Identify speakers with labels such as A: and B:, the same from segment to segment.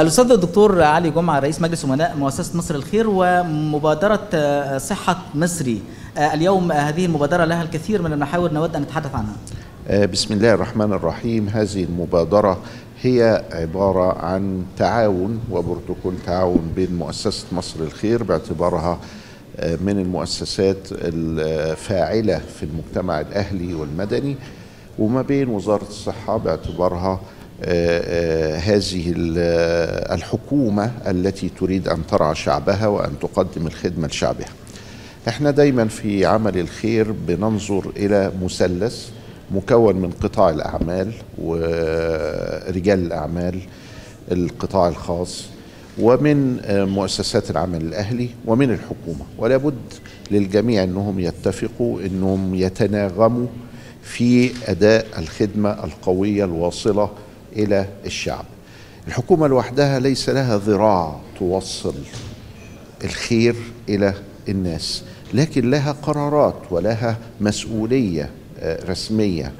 A: الأستاذ الدكتور علي جمعة رئيس مجلس أمناء مؤسسة مصر الخير ومبادرة آه، صحة مصري. آه، اليوم آه، هذه المبادرة لها الكثير من المحاور نود أن نتحدث عنها.
B: بسم الله الرحمن الرحيم. هذه المبادرة هي عبارة عن تعاون وبروتوكول تعاون بين مؤسسة مصر الخير باعتبارها من المؤسسات الفاعلة في المجتمع الأهلي والمدني وما بين وزارة الصحة باعتبارها هذه ال- آه، الحكومة التي تريد أن ترعى شعبها وأن تقدم الخدمة لشعبها. إحنا دايما في عمل الخير بننظر إلى مثلث مكون من قطاع الأعمال ورجال الأعمال القطاع الخاص ومن آه، مؤسسات العمل الأهلي ومن الحكومة. ولا بد للجميع أنهم يتفقوا أنهم يتناغموا في أداء الخدمة القوية الواصلة إلى الشعب الحكومة لوحدها ليس لها ذراع توصل الخير إلى الناس لكن لها قرارات ولها مسؤولية آه، رسمية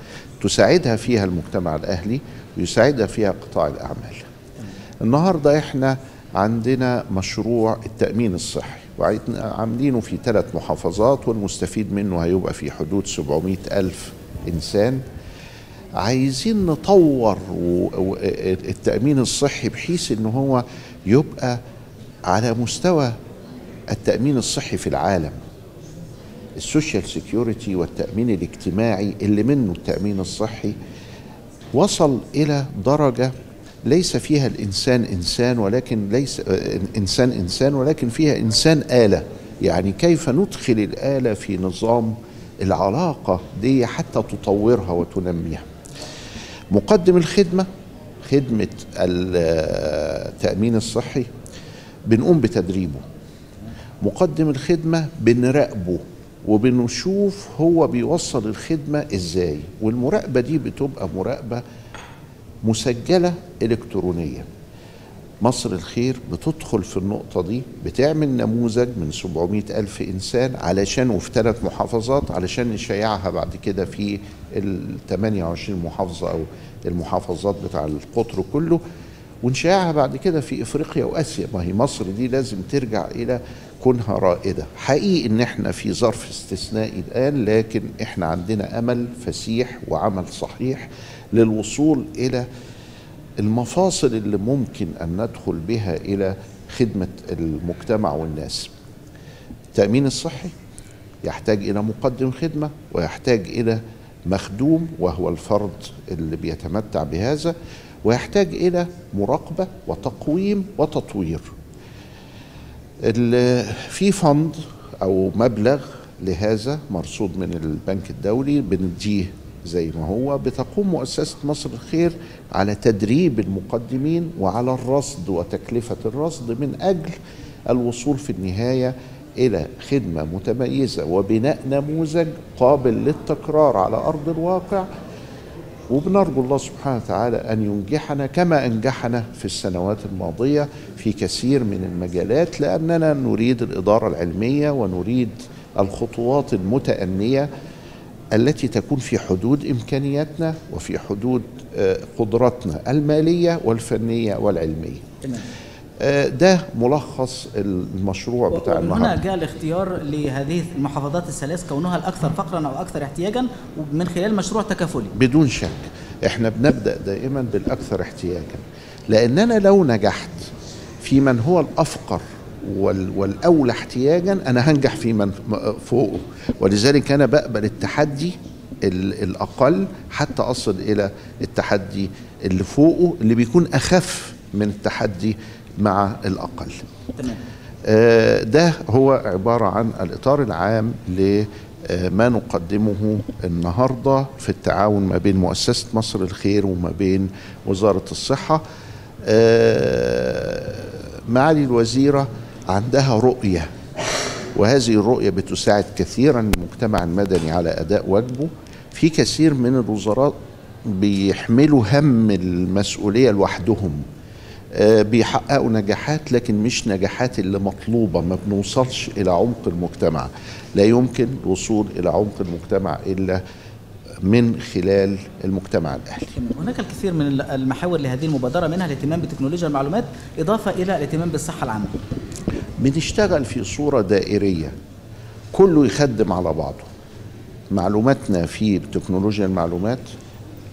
B: تساعدها فيها المجتمع الأهلي ويساعدها فيها قطاع الأعمال. النهارده إحنا عندنا مشروع التأمين الصحي وعاملينه في ثلاث محافظات والمستفيد منه هيبقى في حدود 700 ألف إنسان عايزين نطور التأمين الصحي بحيث إن هو يبقى على مستوى التأمين الصحي في العالم. ال social security والتأمين الاجتماعي اللي منه التأمين الصحي وصل إلى درجة ليس فيها الإنسان إنسان ولكن ليس إنسان إنسان ولكن فيها إنسان آلة. يعني كيف ندخل الآلة في نظام العلاقة دي حتى تطورها وتنميها. مقدم الخدمة خدمة التأمين الصحي بنقوم بتدريبه. مقدم الخدمة بنراقبه وبنشوف هو بيوصل الخدمة إزاي والمراقبة دي بتبقى مراقبة مسجلة إلكترونيا مصر الخير بتدخل في النقطة دي بتعمل نموذج من 700 ألف إنسان علشان وفي ثلاث محافظات علشان نشيعها بعد كده في ال 28 محافظة أو المحافظات بتاع القطر كله ونشيعها بعد كده في إفريقيا وآسيا. ما هي مصر دي لازم ترجع إلى كونها رائدة. حقيقي إن إحنا في ظرف استثنائي الآن لكن إحنا عندنا أمل فسيح وعمل صحيح للوصول إلى المفاصل اللي ممكن أن ندخل بها إلى خدمة المجتمع والناس. التأمين الصحي يحتاج إلى مقدم خدمة ويحتاج إلى مخدوم وهو الفرد اللي بيتمتع بهذا ويحتاج إلى مراقبة وتقويم وتطوير. في فند أو مبلغ لهذا مرصود من البنك الدولي بنديه زي ما هو بتقوم مؤسسة مصر الخير على تدريب المقدمين وعلى الرصد وتكلفة الرصد من أجل الوصول في النهاية إلى خدمة متميزة وبناء نموذج قابل للتكرار على أرض الواقع. وبنرجو الله سبحانه وتعالى أن ينجحنا كما أنجحنا في السنوات الماضية في كثير من المجالات لأننا نريد الإدارة العلمية ونريد الخطوات المتأنية التي تكون في حدود إمكانياتنا وفي حدود آه، قدراتنا المالية والفنية والعلمية.
A: تمام.
B: آه، ده ملخص المشروع بتاع
A: ومن هنا
B: النهارده.
A: جاء الاختيار لهذه المحافظات الثلاث كونها الأكثر فقرا أو أكثر احتياجا ومن خلال مشروع تكافلي.
B: بدون شك إحنا بنبدأ دائما بالأكثر احتياجا لأننا لو نجحت في من هو الأفقر والأولى احتياجا أنا هنجح في من فوقه. ولذلك أنا بقبل التحدي ال- الأقل حتى أصل إلى التحدي اللي فوقه اللي بيكون أخف من التحدي مع
A: الأقل.
B: آه، ده هو عبارة عن الإطار العام لما نقدمه النهاردة في التعاون ما بين مؤسسة مصر الخير وما بين وزارة الصحة. آه، معالي الوزيرة عندها رؤية وهذه الرؤية بتساعد كثيرا المجتمع المدني على أداء واجبه. في كثير من الوزراء بيحملوا هم المسؤولية لوحدهم آه، بيحققوا نجاحات لكن مش نجاحات اللي مطلوبة ما بنوصلش إلى عمق المجتمع. لا يمكن الوصول إلى عمق المجتمع إلا من خلال المجتمع الأهلي.
A: هناك الكثير من المحاور لهذه المبادرة منها الاهتمام بتكنولوجيا المعلومات إضافة إلى الاهتمام بالصحة العامة.
B: بنشتغل في صورة دائرية. كله يخدم على بعضه. معلوماتنا في تكنولوجيا المعلومات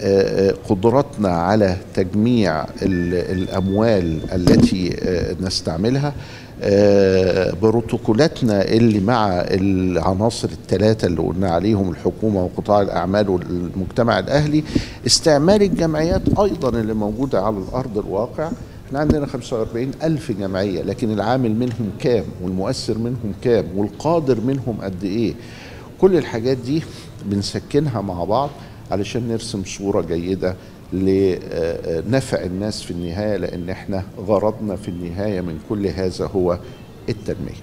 B: آه، آه، قدرتنا على تجميع ال- الأموال التي آه، نستعملها بروتوكولاتنا اللي مع العناصر الثلاثة اللي قلنا عليهم الحكومة وقطاع الأعمال والمجتمع الأهلي. استعمال الجمعيات أيضا اللي موجودة على الأرض الواقع إحنا عندنا 45 ألف جمعية لكن العامل منهم كام؟ والمؤثر منهم كام؟ والقادر منهم قد إيه؟ كل الحاجات دي بنسكنها مع بعض علشان نرسم صورة جيدة لنفع الناس في النهاية لأن إحنا غرضنا في النهاية من كل هذا هو التنمية.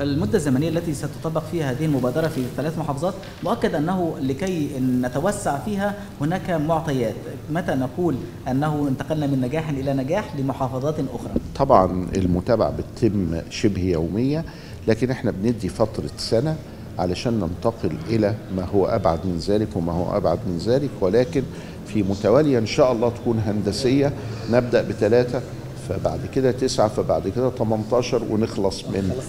A: المدة الزمنية التي ستطبق فيها هذه المبادرة في ثلاث محافظات مؤكد أنه لكي نتوسع فيها هناك معطيات. متى نقول أنه انتقلنا من نجاح إلى نجاح؟ لمحافظات أخرى.
B: طبعا المتابعة بتتم شبه يومية لكن إحنا بندي فترة سنة علشان ننتقل إلى ما هو أبعد من ذلك وما هو أبعد من ذلك ولكن في متوالية إن شاء الله تكون هندسية. نبدأ بثلاثة. فبعد كده تسعة فبعد كده 18 ونخلص من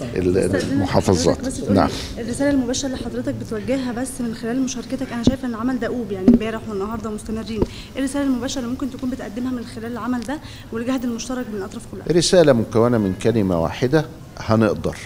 B: المحافظات. نعم.
C: الرسالة المباشرة اللي حضرتك بتوجهها بس من خلال مشاركتك أنا شايفة إن العمل دؤوب يعني امبارح والنهاردة مستمرين. إيه الرسالة المباشرة اللي ممكن تكون بتقدمها من خلال العمل ده والجهد المشترك بين الأطراف كلها؟
B: رسالة مكونة من كلمة واحدة هنقدر.